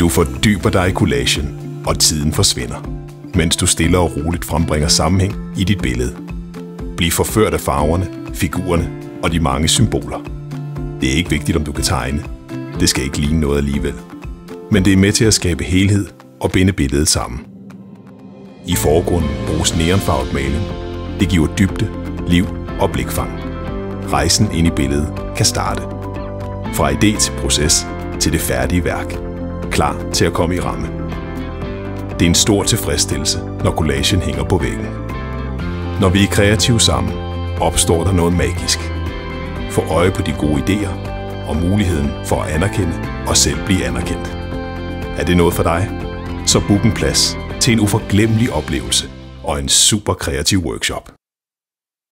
Du fordyber dig i collagen, og tiden forsvinder, mens du stille og roligt frembringer sammenhæng i dit billede. Bliv forført af farverne, figurerne og de mange symboler. Det er ikke vigtigt, om du kan tegne. Det skal ikke ligne noget alligevel. Men det er med til at skabe helhed og binde billedet sammen. I forgrunden bruges neonfarvet maling. Det giver dybde, liv og blikfang. Rejsen ind i billedet kan starte. Fra idé til proces til det færdige værk. Klar til at komme i ramme. Det er en stor tilfredsstillelse, når collagen hænger på væggen. Når vi er kreative sammen, opstår der noget magisk. Få øje på de gode idéer og muligheden for at anerkende og selv blive anerkendt. Er det noget for dig? Så book en plads til en uforglemmelig oplevelse og en super kreativ workshop.